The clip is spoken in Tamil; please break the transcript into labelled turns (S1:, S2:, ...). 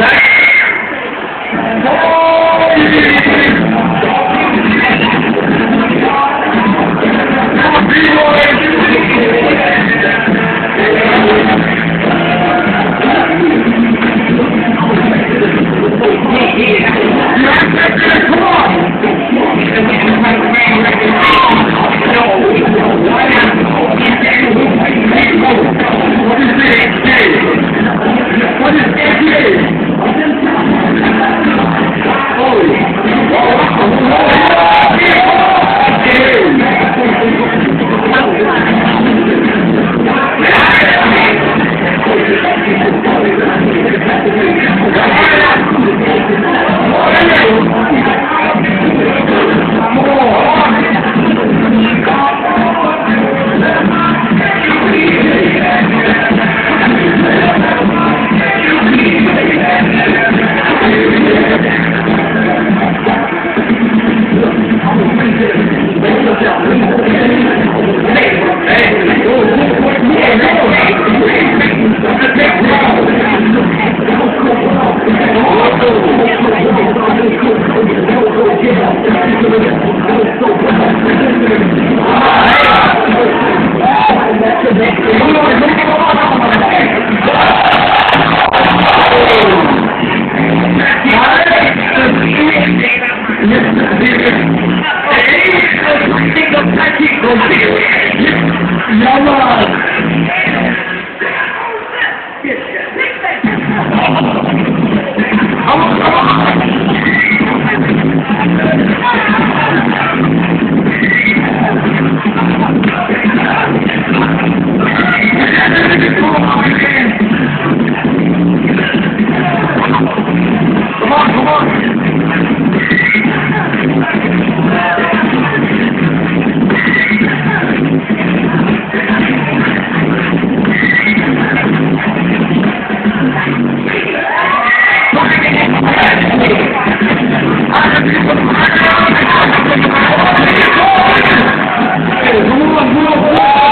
S1: Đấy. Come on, man. Yeah.